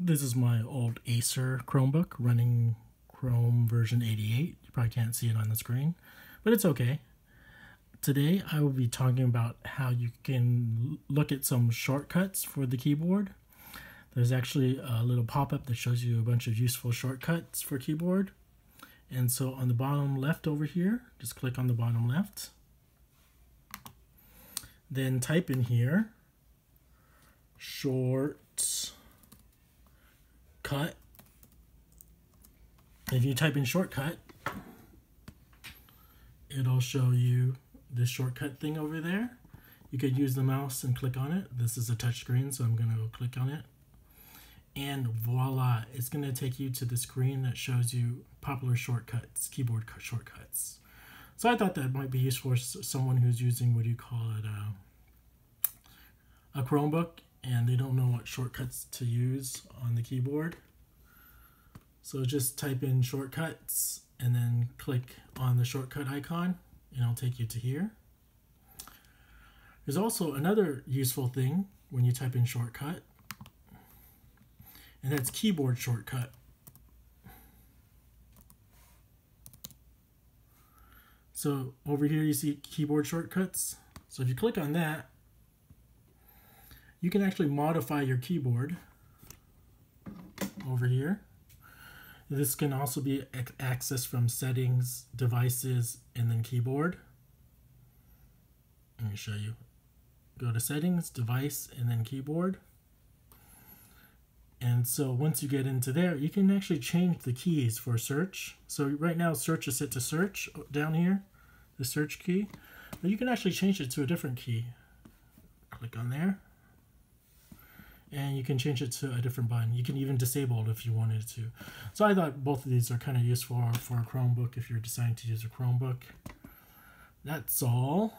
This is my old Acer Chromebook running Chrome version 88. You probably can't see it on the screen, but it's okay. Today I will be talking about how you can look at some shortcuts for the keyboard. There's actually a little pop-up that shows you a bunch of useful shortcuts for keyboard. And so on the bottom left over here, just click on the bottom left. Then type in here, short cut. If you type in shortcut, it'll show you this shortcut thing over there. You could use the mouse and click on it. This is a touch screen, so I'm going to go click on it. And voila, it's going to take you to the screen that shows you popular shortcuts, keyboard shortcuts. So I thought that might be useful for someone who's using, what do you call it, uh, a Chromebook and they don't know what shortcuts to use on the keyboard. So just type in shortcuts and then click on the shortcut icon and it'll take you to here. There's also another useful thing when you type in shortcut and that's keyboard shortcut. So over here you see keyboard shortcuts. So if you click on that, you can actually modify your keyboard over here. This can also be accessed from settings, devices, and then keyboard. Let me show you. Go to settings, device, and then keyboard. And so once you get into there, you can actually change the keys for search. So right now search is set to search uh, down here, the search key. But you can actually change it to a different key. Click on there and you can change it to a different button. You can even disable it if you wanted to. So I thought both of these are kind of useful for a Chromebook if you're deciding to use a Chromebook. That's all.